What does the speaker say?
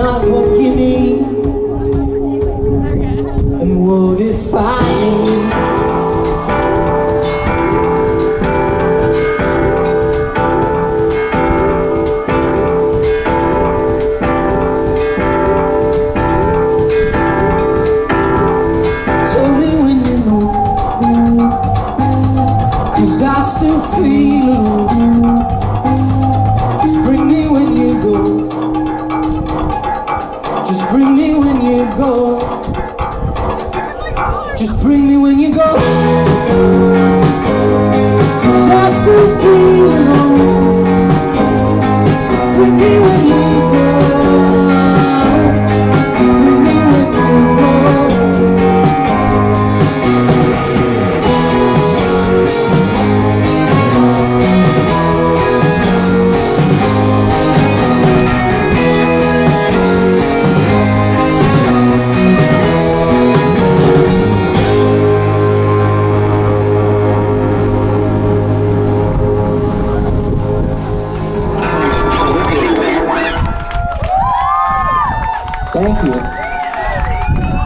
나 Just bring me when you go. Cause I still feel alone. Bring me Thank you.